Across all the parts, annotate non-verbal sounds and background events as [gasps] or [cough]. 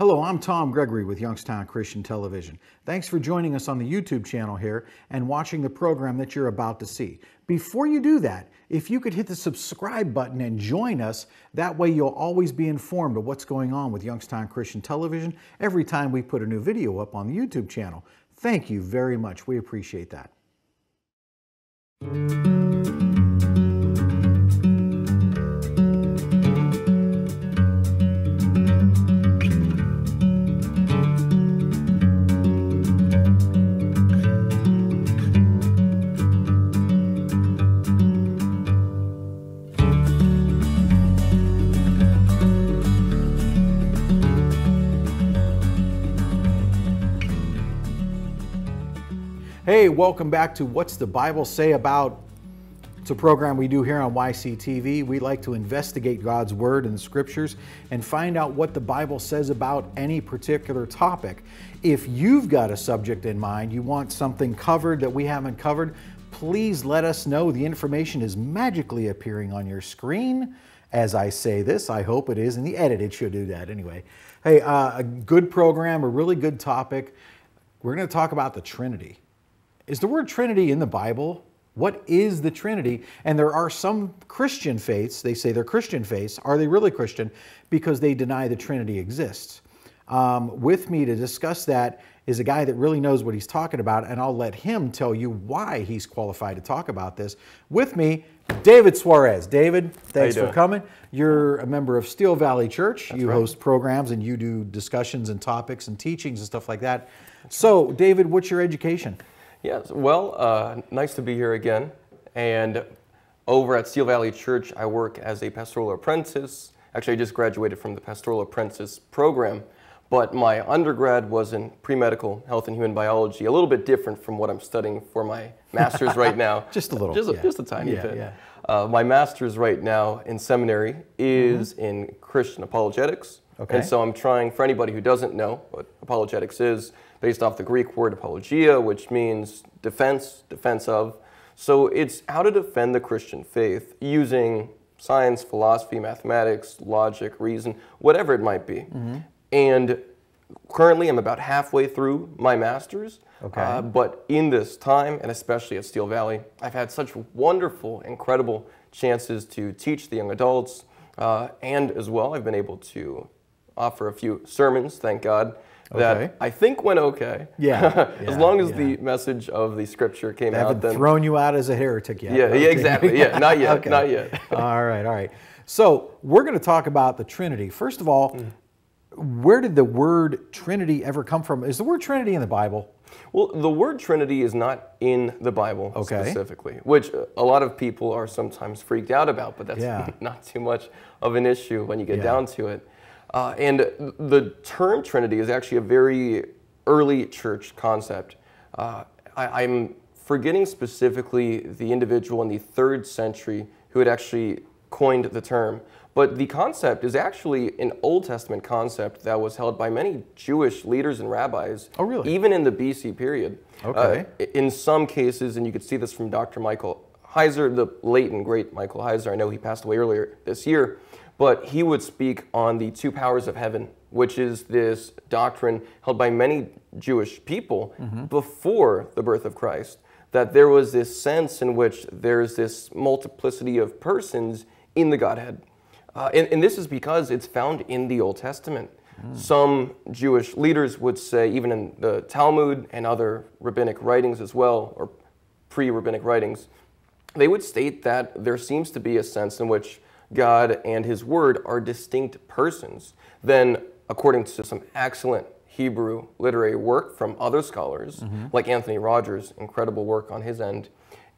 Hello, I'm Tom Gregory with Youngstown Christian Television. Thanks for joining us on the YouTube channel here and watching the program that you're about to see. Before you do that, if you could hit the subscribe button and join us, that way you'll always be informed of what's going on with Youngstown Christian Television every time we put a new video up on the YouTube channel. Thank you very much. We appreciate that. Hey, welcome back to What's the Bible Say About? It's a program we do here on YCTV. We like to investigate God's Word and the Scriptures and find out what the Bible says about any particular topic. If you've got a subject in mind, you want something covered that we haven't covered, please let us know. The information is magically appearing on your screen as I say this. I hope it is. In the edit, it should do that anyway. Hey, uh, a good program, a really good topic. We're going to talk about the Trinity. Is the word Trinity in the Bible? What is the Trinity? And there are some Christian faiths, they say they're Christian faiths. Are they really Christian? Because they deny the Trinity exists. Um, with me to discuss that is a guy that really knows what he's talking about, and I'll let him tell you why he's qualified to talk about this. With me, David Suarez. David, thanks for coming. You're a member of Steel Valley Church. you right. host programs and you do discussions and topics and teachings and stuff like that. So, David, what's your education? Yes, well, uh, nice to be here again. And over at Steel Valley Church, I work as a pastoral apprentice. Actually, I just graduated from the pastoral apprentice program, but my undergrad was in pre medical health and human biology, a little bit different from what I'm studying for my master's right now. [laughs] Just a little, Just a, yeah. just a tiny Yeah, bit. yeah. Uh, my master's right now in seminary is in Christian apologetics. Okay. And so I'm trying, for anybody who doesn't know what apologetics is, based off the Greek word apologia, which means defense, defense of. So it's how to defend the Christian faith using science, philosophy, mathematics, logic, reason, whatever it might be. Mm-hmm. And currently I'm about halfway through my master's. Okay. Uh, but in this time, and especially at Steel Valley, I've had such wonderful, incredible chances to teach the young adults. Uh, and as well, I've been able to offer a few sermons, thank God, that Okay. I think went okay. Yeah, [laughs] as yeah, long as yeah. the message of the scripture came I out, haven't then. thrown you out as a heretic yet. Yeah, yeah, exactly. Yeah, not yet, [laughs] Okay. not yet. [laughs] all right, all right. So we're going to talk about the Trinity. First of all, Mm. where did the word Trinity ever come from? Is the word Trinity in the Bible? Well, the word Trinity is not in the Bible Okay. specifically, which a lot of people are sometimes freaked out about, but that's Yeah. not too much of an issue when you get Yeah. down to it. Uh, and the term Trinity is actually a very early church concept. Uh, I, I'm forgetting specifically the individual in the third century who had actually coined the term. But the concept is actually an Old Testament concept that was held by many Jewish leaders and rabbis. Oh, really? Even in the BC period. Okay. Uh, in some cases, and you could see this from Dr. Michael Heiser, the late and great Michael Heiser. I know he passed away earlier this year, but he would speak on the two powers of heaven, which is this doctrine held by many Jewish people before the birth of Christ. That there was this sense in which there's this multiplicity of persons in the Godhead. Uh, and, and this is because it's found in the Old Testament. Some Jewish leaders would say, even in the Talmud and other rabbinic writings as well, or pre rabbinic writings, they would state that there seems to be a sense in which God and His Word are distinct persons. Then, according to some excellent Hebrew literary work from other scholars, like Anthony Rogers, incredible work on his end,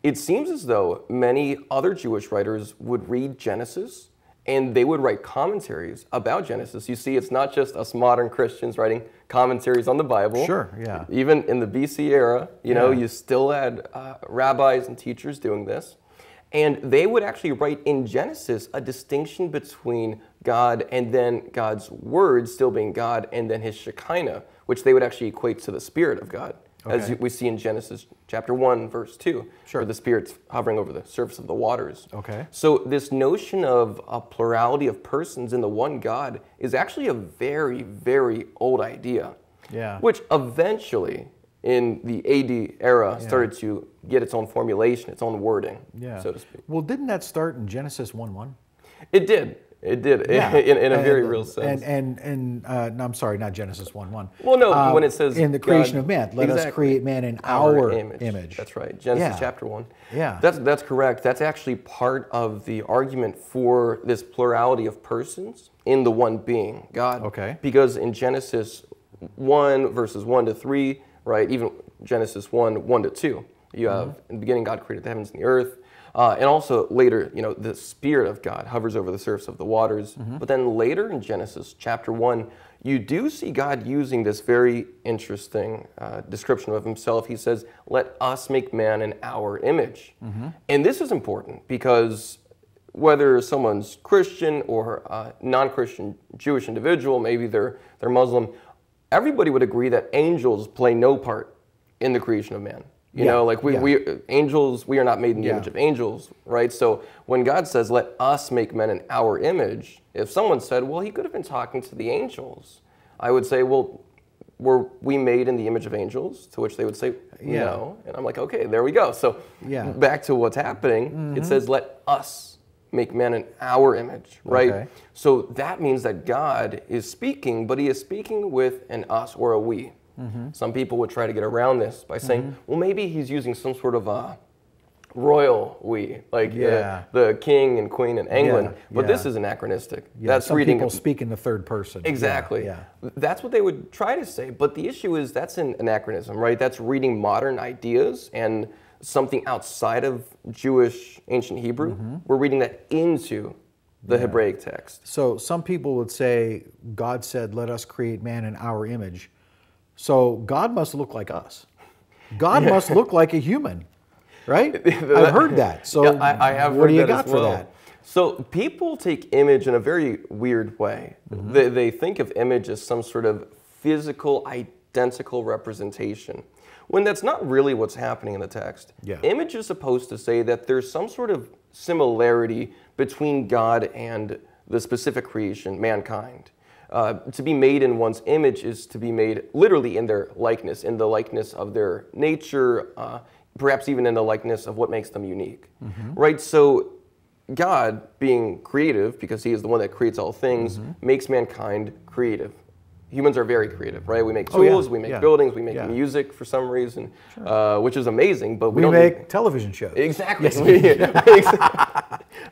it seems as though many other Jewish writers would read Genesis and they would write commentaries about Genesis. You see, it's not just us modern Christians writing commentaries on the Bible. Sure, yeah. Even in the BC era, you know, you still had uh, rabbis and teachers doing this. And they would actually write in Genesis a distinction between God and then God's word still being God and then his Shekinah, which they would actually equate to the Spirit of God. as we see in Genesis chapter 1, verse 2, Sure. where the Spirit's hovering over the surface of the waters. Okay. So, this notion of a plurality of persons in the one God is actually a very, very old idea. Yeah. Which eventually, in the AD era, started to get its own formulation, its own wording, Yeah. so to speak. Well, didn't that start in Genesis 1 1? It did. It did, [laughs] in, in a very real sense. And, and, and uh, no, I'm sorry, not Genesis 1 1. Well, no, when it says In the creation God- of man, let us create man in our, image. That's right. Genesis Yeah. chapter 1. Yeah. That's, that's correct. That's actually part of the argument for this plurality of persons in the one being, God. Okay. Because in Genesis 1, verses 1 to 3, right, even Genesis 1, 1 to 2, you have, Mm-hmm. in the beginning, God created the heavens and the earth. Uh, and also later, you know, the Spirit of God hovers over the surface of the waters. Mm-hmm. But then later in Genesis chapter 1, you do see God using this very interesting uh, description of himself. He says, Let us make man in our image. Mm-hmm. And this is important because whether someone's Christian or a non-Christian Jewish individual, maybe they're they're Muslim, everybody would agree that angels play no part in the creation of man. You Yeah, know, like we, yeah. we angels, we are not made in the Yeah. image of angels, right? So when God says, "Let us make men in our image," if someone said, "Well, he could have been talking to the angels," I would say, "Well." Were we made in the image of angels? To which they would say, Yeah. no. And I'm like, okay, there we go. So Yeah. back to what's happening, it mm-hmm. says, let us make man in our image, right? Okay. So that means that God is speaking, but he is speaking with an us or a we. Mm-hmm. Some people would try to get around this by saying, well, maybe he's using some sort of a royal we, like uh, Yeah. the king and queen in England. Yeah, But this is anachronistic. Yeah, That's some reading people speak in the third person. Yeah, Exactly. Yeah. That's what they would try to say. But the issue is that's an anachronism, right? That's reading modern ideas and something outside of Jewish ancient Hebrew. Mm-hmm. We're reading that into the Hebraic text. So some people would say, God said, let us create man in our image. So God must look like us. God must look like a human, right? [laughs] I've heard that. So Yeah, I, I have what heard do you got as for well. that? So people take image in a very weird way. Mm-hmm. They, they think of image as some sort of physical, identical representation, when that's not really what's happening in the text. Yeah. Image is supposed to say that there's some sort of similarity between God and the specific creation, mankind. Uh, to be made in one's image is to be made literally in their likeness, in the likeness of their nature, uh, perhaps even in the likeness of what makes them unique. Right? So, God, being creative, because He is the one that creates all things, makes mankind creative. Humans are very creative, right? We make Oh, yeah, tools, we make yeah, buildings, we make yeah. music for some reason, uh, which is amazing, but we, We don't make television shows. [laughs] Exactly.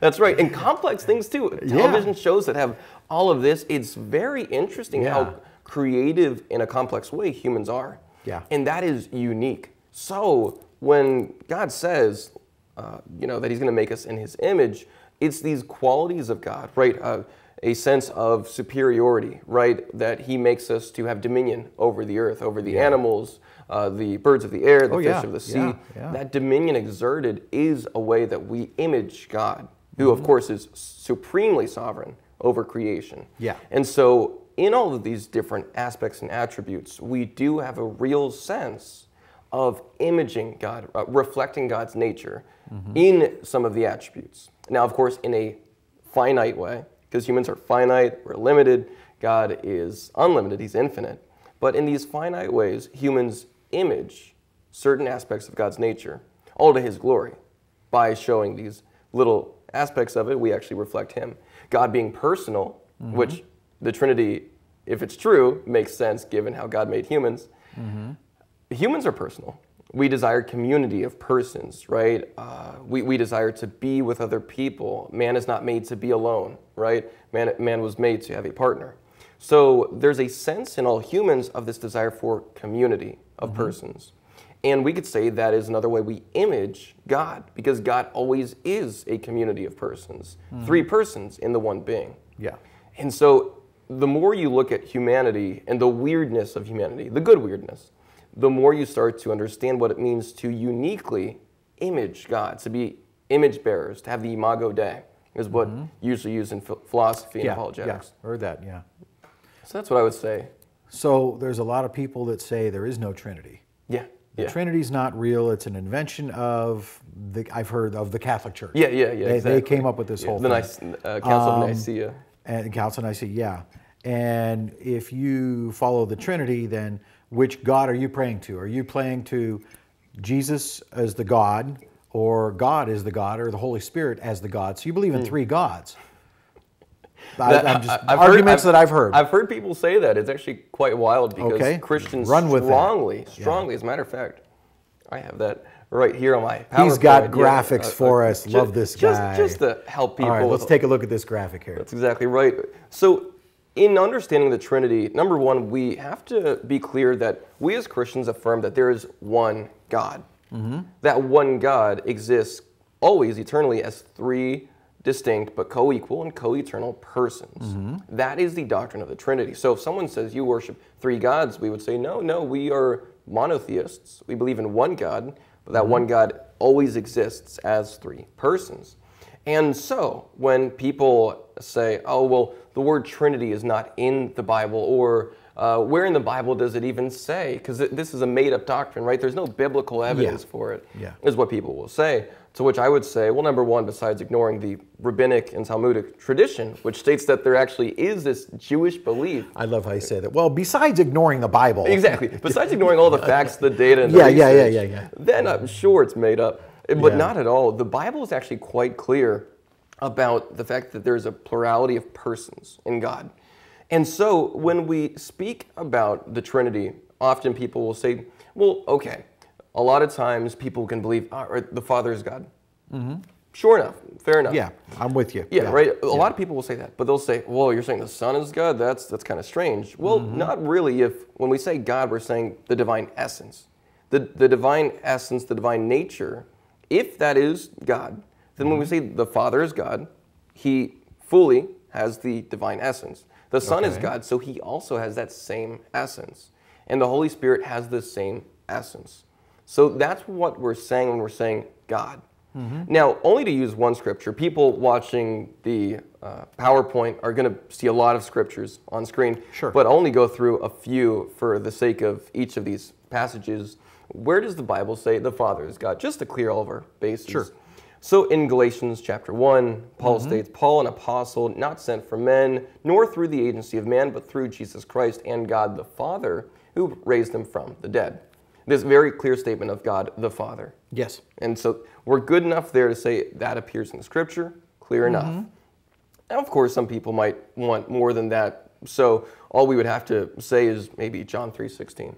That's right. And complex things too. Television shows that have all of this. It's very interesting how creative in a complex way humans are. Yeah. And that is unique. So when God says, uh, you know, that He's going to make us in His image, it's these qualities of God, right? Uh, a sense of superiority, right? That He makes us to have dominion over the earth, over the animals, uh, the birds of the air, the Oh, fish yeah. of the sea. Yeah, yeah. That dominion exerted is a way that we image God, who, Mm-hmm. of course, is supremely sovereign over creation. Yeah. And so, in all of these different aspects and attributes, we do have a real sense of imaging God, uh, reflecting God's nature Mm-hmm. in some of the attributes. Now, of course, in a finite way, because humans are finite, we're limited, God is unlimited, He's infinite. But in these finite ways, humans image certain aspects of God's nature, all to His glory. By showing these little aspects of it, we actually reflect Him. God being personal, mm-hmm. which the Trinity, if it's true, makes sense given how God made humans. Mm-hmm. Humans are personal. We desire community of persons, right? Uh, we, we desire to be with other people. Man is not made to be alone, right? Man, man was made to have a partner. So there's a sense in all humans of this desire for community of persons. And we could say that is another way we image God, because God always is a community of persons, three persons in the one being. Yeah. And so the more you look at humanity and the weirdness of humanity, the good weirdness, the more you start to understand what it means to uniquely image God, to be image bearers, to have the imago Dei, is what usually used in philosophy and Yeah. apologetics. Yeah. Heard that. Yeah. So that's what I would say. So there's a lot of people that say there is no Trinity. Yeah. The Yeah. Trinity's not real. It's an invention of the I've heard of the Catholic Church. Yeah, yeah, yeah. They, they came up with this Yeah, whole the thing. Nice, uh, Council Um, of Nicaea. And Council of Nicaea, yeah. And if you follow the Trinity, then which God are you praying to? Are you praying to Jesus as the God, or God as the God, or the Holy Spirit as the God? So you believe in three gods. I, That- just I've heard- arguments that I've heard. I've heard people say that. It's actually quite wild because Okay. Christians Run with that. strongly, strongly, as a matter of fact, I have that right here on my He's got PowerPoint. Yeah, graphics uh, for uh, us. ju- Love this just, guy. Just to help people. All right, let's take a look at this graphic here. That's exactly right. So, in understanding the Trinity, number one, we have to be clear that we as Christians affirm that there is one God. Mm-hmm. That one God exists always eternally as three distinct but co equal and co eternal persons. Mm-hmm. That is the doctrine of the Trinity. So, if someone says you worship three gods, we would say, no, no, we are monotheists. We believe in one God, but that mm-hmm. one God always exists as three persons. And so, when people say, oh, well, the word Trinity is not in the Bible, or uh, where in the Bible does it even say? Because this is a made up doctrine, right? There's no biblical evidence for it, Yeah. is what people will say. To which I would say, well, number one, besides ignoring the rabbinic and Talmudic tradition, which states that there actually is this Jewish belief. I love how you say that. Well, besides ignoring the Bible, Exactly. Besides ignoring all the [laughs] facts, the data, and the Yeah, yeah, yeah, yeah, yeah. Then I'm sure it's made up, but Yeah. not at all. The Bible is actually quite clear about the fact that there's a plurality of persons in God. And so when we speak about the Trinity, often people will say, well, okay, a lot of times people can believe or the Father is God. Sure enough, fair enough. yeah, I'm with you. Yeah, right. A lot of people will say that, but they'll say, "Well, you're saying the Son is God. That's that's kind of strange." Well, Mm-hmm. not really. If when we say God, we're saying the divine essence, the the divine essence, the divine nature. If that is God, then when we say the Father is God, He fully has the divine essence. The Son is God, so He also has that same essence, and the Holy Spirit has the same essence. So that's what we're saying when we're saying God. Mm-hmm. Now, only to use one scripture, people watching the uh, PowerPoint are going to see a lot of scriptures on screen, Sure. but only go through a few for the sake of each of these passages. Where does the Bible say the Father is God? Just to clear all of our bases. Sure. So in Galatians chapter 1, Paul mm-hmm. states, Paul, an apostle, not sent from men, nor through the agency of man, but through Jesus Christ and God the Father, who raised him from the dead. This very clear statement of God the Father. Yes. And so we're good enough there to say that appears in the scripture, clear mm-hmm. enough. Now, of course, some people might want more than that. So all we would have to say is maybe John 3:16.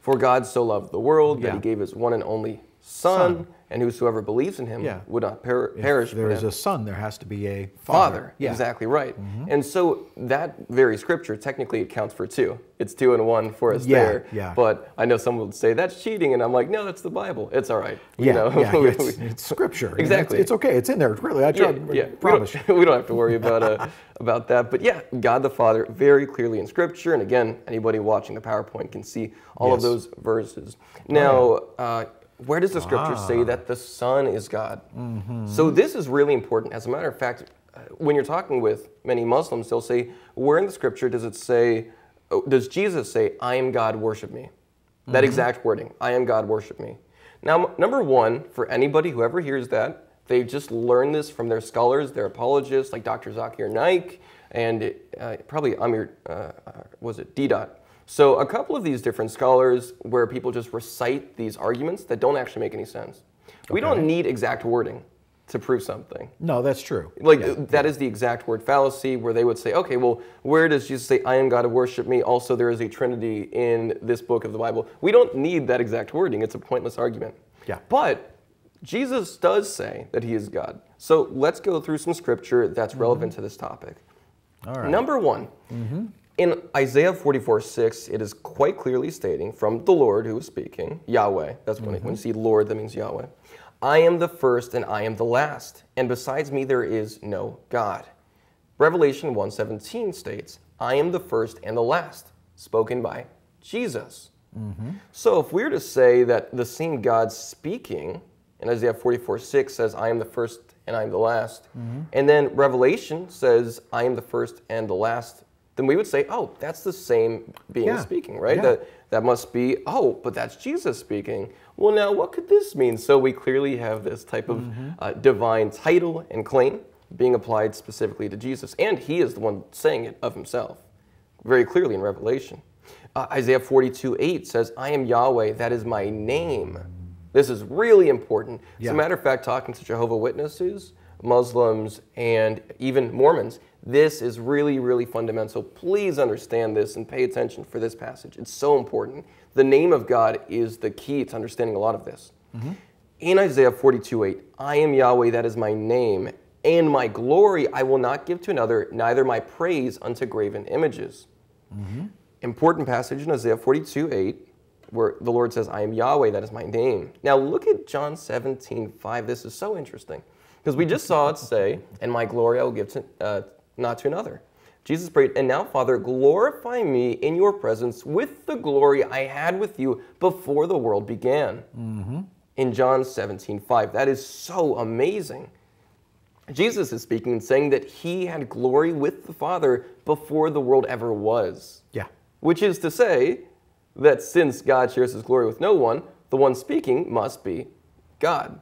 For God so loved the world that he gave his one and only son, Son. And whosoever believes in him Yeah. would not per- If perish there but is a son, there has to be a Father. father. Yeah. Exactly right. And so that very scripture technically accounts for two. It's two and one for us Yeah, there. yeah. But I know someone would say that's cheating, and I'm like, no, that's the Bible. It's all right. You Yeah, know? yeah, [laughs] We- it's, we- it's scripture. [laughs] Exactly. It's, it's okay. It's in there. Really, I yeah, tried. yeah. Promise. We don't, [laughs] we don't have to worry about uh, about that. But yeah, God the Father very clearly in Scripture, and again, anybody watching the PowerPoint can see all of Yes. Oh, those verses. Now, uh, where does the Scripture Ah. say that the Son is God? Mm-hmm. So this is really important. As a matter of fact, uh, when you're talking with many Muslims, they'll say, "Where in the Scripture does it say? oh, Does Jesus say, "I am God, worship me"? That exact wording, "I am God, worship me." Now, number one, for anybody who ever hears that, they've just learned this from their scholars, their apologists, like Dr. Zakir Naik, and uh, probably Amir, uh, uh, was it Deedat. So a couple of these different scholars where people just recite these arguments that don't actually make any sense. We don't need exact wording to prove something. No, that's true. Like that is the exact word fallacy where they would say, okay, well, where does Jesus say, I am God, to worship me? Also, there is a Trinity in this book of the Bible. We don't need that exact wording. It's a pointless argument. Yeah. But Jesus does say that he is God. So let's go through some scripture that's relevant mm-hmm. to this topic. All right. Number one, mm-hmm. In Isaiah 44 6, it is quite clearly stating from the Lord who is speaking, Yahweh. That's when, it, when you mm-hmm. see Lord, that means Yahweh. I am the first and I am the last, and besides me there is no God. Revelation 1:17 states, I am the first and the last, spoken by Jesus. Mm-hmm. So if we were to say that the same God speaking in Isaiah 44 6 says, I am the first and I am the last, mm-hmm. and then Revelation says, I am the first and the last, then we would say, oh, that's the same being Yeah. speaking, right? Yeah. That, that must be, oh, but that's Jesus speaking. Well, now what could this mean? So we clearly have this type of Mm-hmm. uh, divine title and claim being applied specifically to Jesus. And he is the one saying it of himself very clearly in Revelation. Uh, Isaiah 42 8 says, I am Yahweh, that is my name. This is really important. As a matter of fact, talking to Jehovah Witnesses, Muslims, and even Mormons, this is really, really fundamental. Please understand this and pay attention for this passage. It's so important. The name of God is the key to understanding a lot of this. In Isaiah 42 8, I am Yahweh, that is my name, and my glory I will not give to another, neither my praise unto graven images. Important passage in Isaiah 42 8, where the Lord says, I am Yahweh, that is my name. Now look at John 17 5. This is so interesting because we just saw it say, And my glory I will give to, uh, not to another. Jesus prayed, And now, Father, glorify me in your presence with the glory I had with you before the world began. Mm-hmm. In John 17 5. That is so amazing. Jesus is speaking and saying that he had glory with the Father before the world ever was. Yeah. Which is to say that since God shares his glory with no one, the one speaking must be God.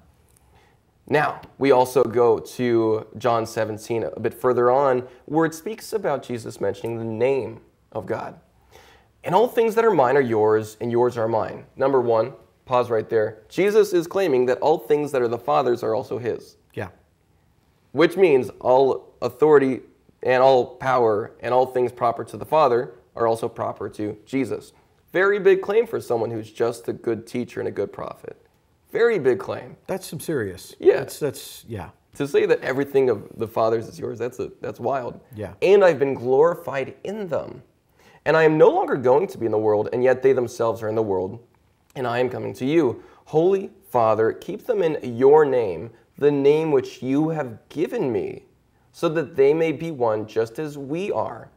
Now, we also go to John 17 a bit further on, where it speaks about Jesus mentioning the name of God. And all things that are mine are yours, and yours are mine. Number one, pause right there. Jesus is claiming that all things that are the Father's are also his Yeah. which means all authority and all power and all things proper to the Father are also proper to Jesus. Very big claim for someone who's just a good teacher and a good prophet. Very big claim. That's some serious. Yeah. That's that's yeah. To say that everything of the Father's is yours, that's a, that's wild. Yeah. And I've been glorified in them. And I am no longer going to be in the world, and yet they themselves are in the world, and I am coming to you. Holy Father, keep them in your name, the name which you have given me, so that they may be one just as we are.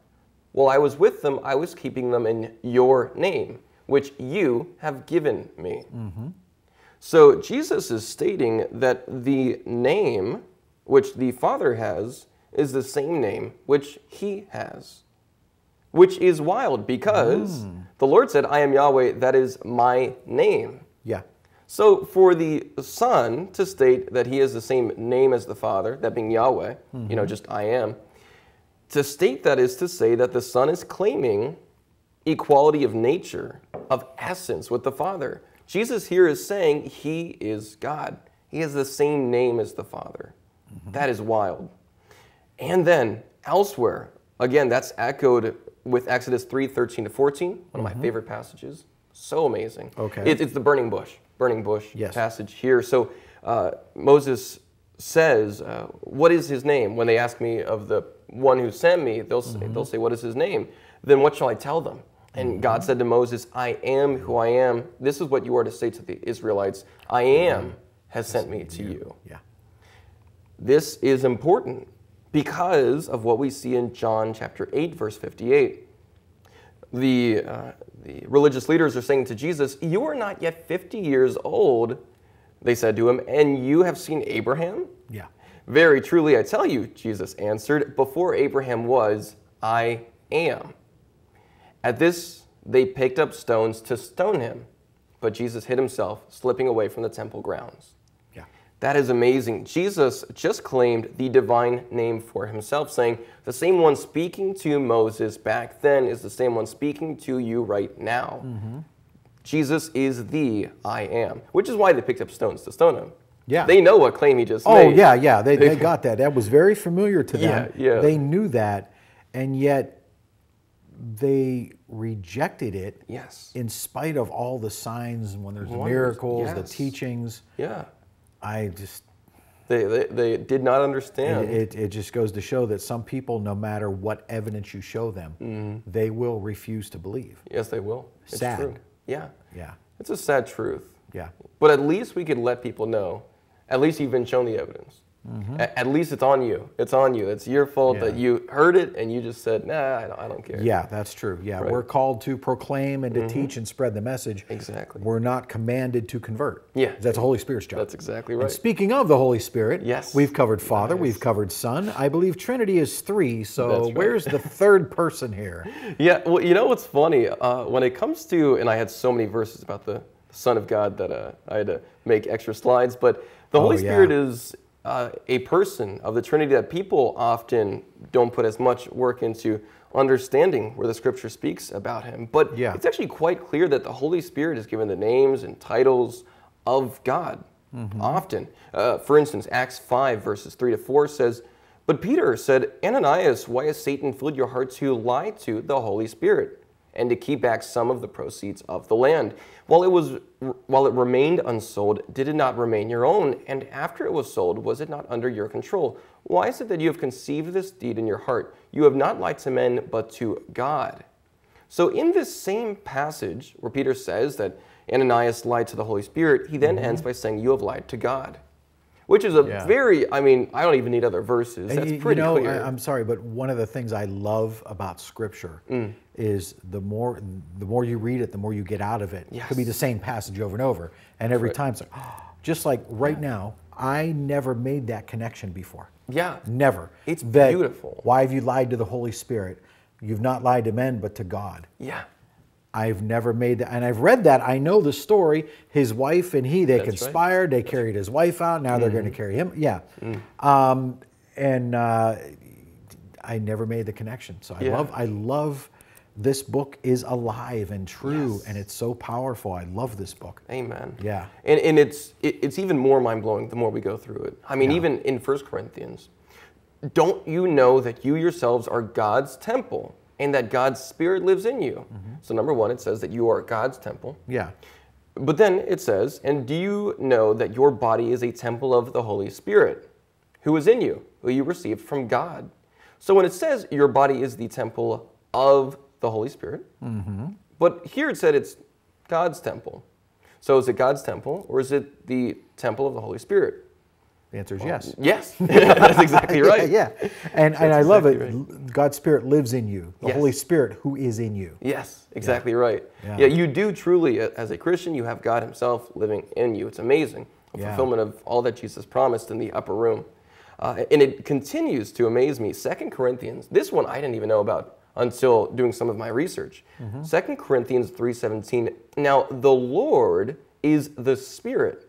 While I was with them, I was keeping them in your name, which you have given me. Mm-hmm. So Jesus is stating that the name which the Father has is the same name which he has. Which is wild because hmm. the Lord said, I am Yahweh, that is my name. Yeah. So for the Son to state that he has the same name as the Father, that being Yahweh, you know, mm-hmm. just I am, to state that is to say that the Son is claiming equality of nature, of essence with the Father. Jesus here is saying he is God. He has the same name as the Father. That is wild. And then elsewhere, again, that's echoed with Exodus 3 13 to 14, one of my favorite passages. So amazing. Okay. It- it's the burning bush, burning bush Yes. passage here. So uh, Moses says, uh, What is his name? When they ask me of the one who sent me, they'll say, they'll say, What is his name? Then what shall I tell them? And God said to Moses, I am who I am. This is what you are to say to the Israelites I am has sent me to you. Yeah. This is important because of what we see in John chapter 8, verse 58. The, uh, the religious leaders are saying to Jesus, You are not yet 50 years old, they said to him, and you have seen Abraham? Yeah. Very truly, I tell you, Jesus answered, Before Abraham was, I am. At this, they picked up stones to stone him, but Jesus hid himself, slipping away from the temple grounds. Yeah. That is amazing. Jesus just claimed the divine name for himself, saying, The same one speaking to Moses back then is the same one speaking to you right now. Mm-hmm. Jesus is the I am, which is why they picked up stones to stone him. Yeah. They know what claim he just made. Oh made. yeah, yeah. They, they [laughs] got that. That was very familiar to them. Yeah, yeah. They knew that, and yet they rejected it Yes. in spite of all the signs and when there's Wonders, miracles, the teachings. Yeah. I just They, they, they did not understand. it, it, it just goes to show that some people, no matter what evidence you show them, Mm-hmm. they will refuse to believe. yes, they will. It's Sad. true. Yeah. Yeah, It's a sad truth. yeah, But at least we could let people know, at least you've been shown the evidence. A- At least it's on you. It's on you. It's your fault that you heard it and you just said, nah, I don't, I don't care. Yeah, that's true. Yeah, Right. we're called to proclaim and to teach and spread the message. Exactly. We're not commanded to convert. Yeah. That's the Holy Spirit's job. That's exactly And right. speaking of the Holy Spirit, Yes. we've covered Father, Nice. we've covered Son. I believe Trinity is three. So right. where's the third person here? [laughs] Yeah, well, you know what's funny? Uh, when it comes to, and I had so many verses about the Son of God that uh, I had to make extra slides, but the Holy Oh, yeah. Spirit is uh, a person of the Trinity that people often don't put as much work into understanding where the Scripture speaks about him. But Yeah. it's actually quite clear that the Holy Spirit is given the names and titles of God Mm-hmm. often. Uh, for instance, Acts 5, verses 3 to 4 says, But Peter said, Ananias, why has Satan filled your heart to lie to the Holy Spirit and to keep back some of the proceeds of the land? While it, was, while it remained unsold, did it not remain your own? And after it was sold, was it not under your control? Why is it that you have conceived this deed in your heart? You have not lied to men, but to God. So, in this same passage where Peter says that Ananias lied to the Holy Spirit, he then mm-hmm. ends by saying, You have lied to God. Which is a Yeah. very, I mean, I don't even need other verses. That's you- pretty you know, clear. I, am sorry, but one of the things I love about Scripture Mm. is the more the more you read it, the more you get out of it. It could be the same passage over and over, and every time it's like, [gasps] just like right now, I never made that connection before. yeah. Never. It's That, beautiful. Why have you lied to the Holy Spirit? You've not lied to men, but to God. Yeah. I've never made that, and I've read that. I know the story. His wife and he, they That's right. Mm-hmm. conspired. They carried his wife out. Now they're going to carry him. Yeah, Mm. um, and uh, I never made the connection. So I Yeah. love, I love this book is alive and true, Yes. and it's so powerful. I love this book. Amen. Yeah. And, and it's, it, it's even more mind blowing the more we go through it. I mean, even in 1 Corinthians, don't you know that you yourselves are God's temple and that God's Spirit lives in you? Mm-hmm. So, number one, it says that you are God's temple. Yeah, But then it says, And do you know that your body is a temple of the Holy Spirit, who is in you, who you received from God? So when it says your body is the temple of the Holy Spirit, but here it said it's God's temple. So is it God's temple or is it the temple of the Holy Spirit? The answer is yes. Yes, [laughs] [laughs] that's exactly right. Yeah, yeah. and and I love exactly it. God's Spirit lives in you. The Yes. Holy Spirit who is in you. Yes, exactly right. Yeah. Yeah. you do truly, as a Christian, you have God Himself living in you. It's amazing. A Yeah. fulfillment of all that Jesus promised in the upper room. Uh, and it continues to amaze me. Second Corinthians, this one I didn't even know about until doing some of my research. Mm-hmm. Second Corinthians 3.17, now the Lord is the Spirit.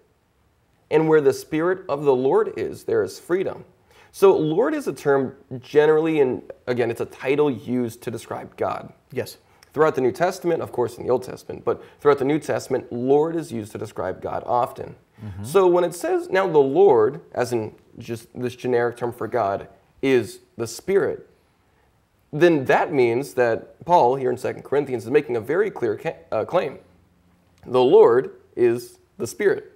And where the Spirit of the Lord is, there is freedom. So, Lord is a term generally, and again, it's a title used to describe God. Yes. Throughout the New Testament, of course, in the Old Testament, but throughout the New Testament, Lord is used to describe God often. So when it says now the Lord, as in just this generic term for God, is the Spirit, then that means that Paul here in 2 Corinthians is making a very clear ca- uh, claim. The Lord is the Spirit,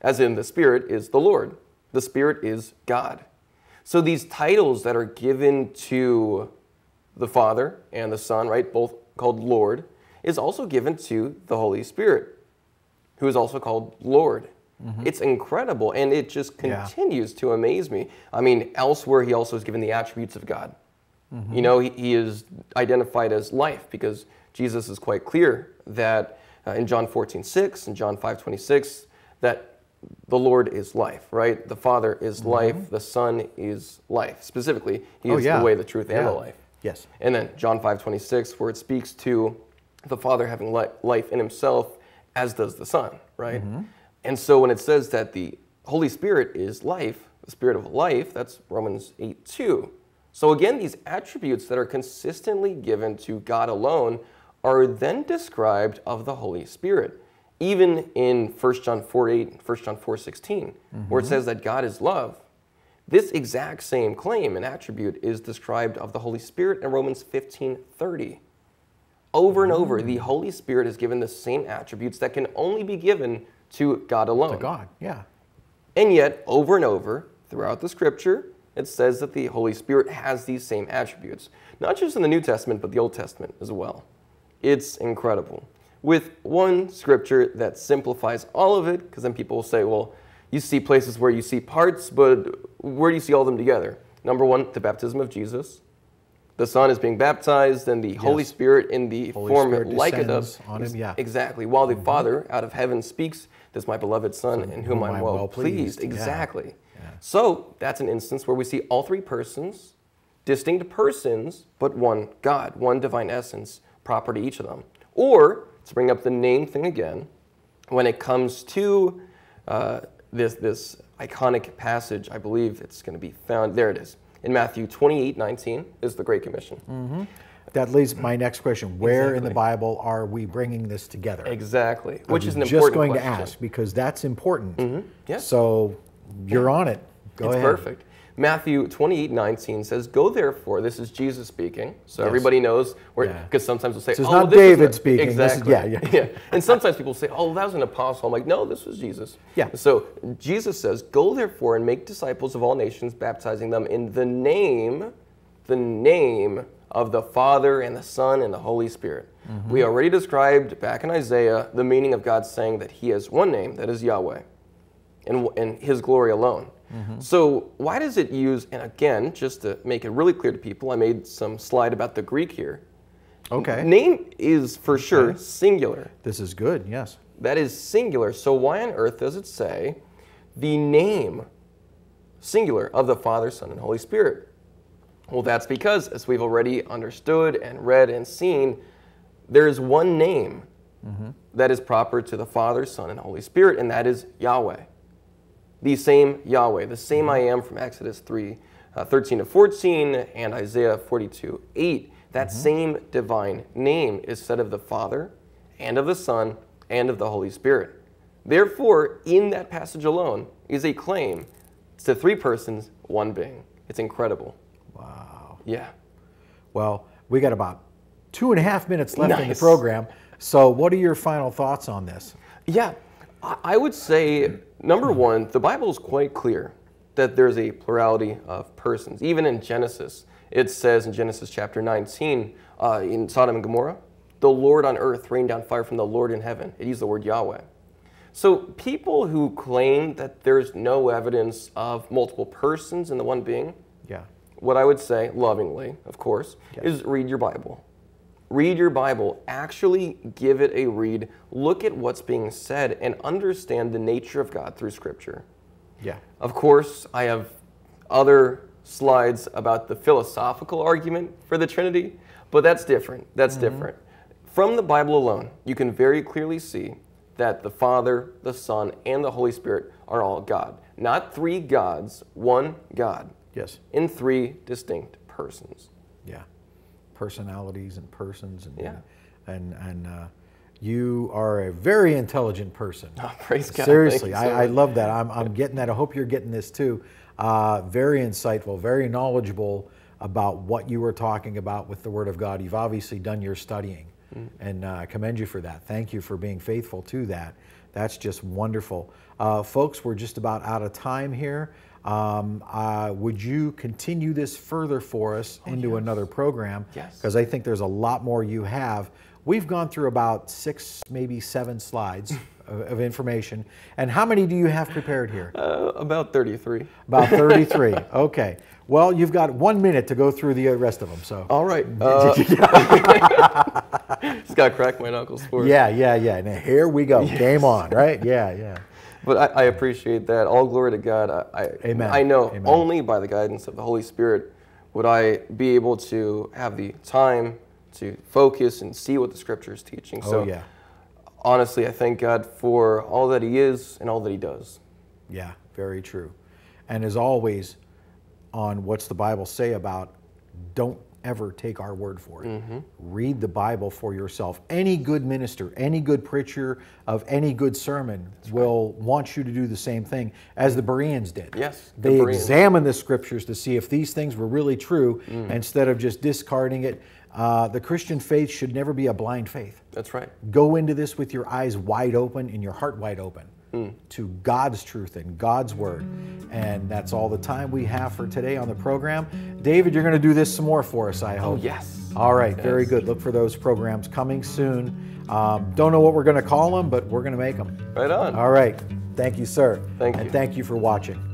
as in the Spirit is the Lord. The Spirit is God. So these titles that are given to the Father and the Son, right, both called Lord, is also given to the Holy Spirit, who is also called Lord. It's incredible, and it just Yeah. continues to amaze me. I mean, elsewhere, he also is given the attributes of God. You know, he, he is identified as life because Jesus is quite clear that uh, in John 14, 6 and John 5, 26, that the Lord is life, right? The Father is mm-hmm. life, the Son is life. Specifically, he Oh, is yeah. the way, the truth, and Yeah. the life. Yes. And then John 5, 26, where it speaks to the Father having li- life in himself, as does the Son, right? Mm-hmm. And so when it says that the Holy Spirit is life, the Spirit of life, that's Romans 8, 2. So again, these attributes that are consistently given to God alone are then described of the Holy Spirit. Even in 1 John 4, 8 and 1 John 4, 16, where it mm-hmm. says that God is love, this exact same claim and attribute is described of the Holy Spirit in Romans 15 30. Over and over, the mm. Holy Spirit is given the same attributes that can only be given to God alone. To God. Yeah. And yet, over and over throughout the scripture, it says that the Holy Spirit has these same attributes, not just in the New Testament, but the Old Testament as well. It's incredible. With one scripture that simplifies all of it, because then people will say, well, you see places where you see parts, but where do you see all of them together? Number one, the baptism of Jesus. The Son is being baptized, and the Holy Spirit in the Holy form Spirit like a dove. on him, yeah. Exactly. While the mm-hmm. Father out of heaven speaks, "This is my beloved Son, in whom I'm well, pleased." Yeah. Exactly. So that's an instance where we see all three persons, distinct persons, but one God, one divine essence, proper to each of them. Or to bring up the name thing again, when it comes to uh, this this iconic passage, I believe it's going to be found. There it is in Matthew 28, 19 is the Great Commission. That leads my next question. Where in the Bible are we bringing this together? Exactly, I which is an just important going question. to ask because that's important. Yes. So you're on it. Go it's ahead. perfect. Matthew 28, 19 says, Go therefore, this is Jesus speaking. So Yes. everybody knows, where Yeah. because sometimes we'll say, So it's oh, not this is David a-" speaking, this is- Exactly. yeah, [laughs] yeah. And sometimes people say, oh, that was an apostle. I'm like, no, this was Jesus. Yeah. So Jesus says, Go therefore and make disciples of all nations, baptizing them in the name, the name of the Father and the Son and the Holy Spirit. Mm-hmm. We already described back in Isaiah the meaning of God saying that He has one name, that is Yahweh and, and his glory alone. Mm-hmm. So why does it use, and again, just to make it really clear to people, I made some slide about the Greek here. Okay. Name is for sure singular. This is good. Yes. That is singular. So why on earth does it say the name singular of the Father, Son, and Holy Spirit? Well, that's because, as we've already understood and read and seen, there is one name mm-hmm. that is proper to the Father, Son, and Holy Spirit, and that is Yahweh. The same Yahweh, the same I am from Exodus 3, uh, 13 to 14, and Isaiah 42, 8. That same divine name is said of the Father, and of the Son, and of the Holy Spirit. Therefore, in that passage alone is a claim to three persons, one being. It's incredible. Wow. Yeah. Well, we got about two and a half minutes left in the Nice. program. So, what are your final thoughts on this? Yeah, I I would say number one, the Bible is quite clear that there's a plurality of persons. Even in Genesis, it says in Genesis chapter 19, uh, in Sodom and Gomorrah, the Lord on earth rained down fire from the Lord in heaven. It used the word Yahweh. So people who claim that there's no evidence of multiple persons in the one being, Yeah. what I would say, lovingly, of course, is read your Bible. Read your Bible. Actually give it a read. Look at what's being said and understand the nature of God through Scripture. Yeah. Of course, I have other slides about the philosophical argument for the Trinity, but that's different. That's mm-hmm. different. From the Bible alone, you can very clearly see that the Father, the Son, and the Holy Spirit are all God. Not three gods, one God Yes. in three distinct persons. Personalities and persons and Yeah. and and uh, you are a very intelligent person. Oh, praise God. Seriously, you so I, I love that. I'm, I'm getting that. I hope you're getting this too. Uh, very insightful, very knowledgeable about what you were talking about with the Word of God. You've obviously done your studying, Mm. and uh, commend you for that. Thank you for being faithful to that. That's just wonderful. Uh, folks, we're just about out of time here. Um, uh, would you continue this further for us into another program? Oh, Yes. Because I think there's a lot more you have. We've gone through about six, maybe seven slides [laughs] of, of information. And how many do you have prepared here? Uh, about 33. About [laughs] 33. Okay. Well, you've got one minute to go through the rest of them. So. All right. [laughs] Uh, just got to crack my knuckles for it. Yeah, yeah, yeah. Now here we go. Game on, right? Yeah, yeah. But I, I appreciate that. All glory to God. I, I, Amen. I know Amen. only by the guidance of the Holy Spirit would I be able to have the time to focus and see what the Scripture is teaching. Oh, so yeah. honestly, I thank God for all that He is and all that He does. Yeah, very true. And as always, on what's the Bible say about don't ever take our word for it. Read the Bible for yourself. Any good minister, any good preacher of any good sermon will want you to do the same thing as the Bereans did. Yes, They Bereans. examine the scriptures to see if these things were really true Mm. instead of just discarding it. Uh, the Christian faith should never be a blind faith That's right. go into this with your eyes wide open and your heart wide open Hmm. to God's truth and God's word. And that's all the time we have for today on the program. David, you're going to do this some more for us, I hope. Oh, yes. All right, very good. Look for those programs coming soon. Um, don't know what we're going to call them, but we're going to make them. Right on. All right. Thank you, sir. Thank and you. And thank you for watching.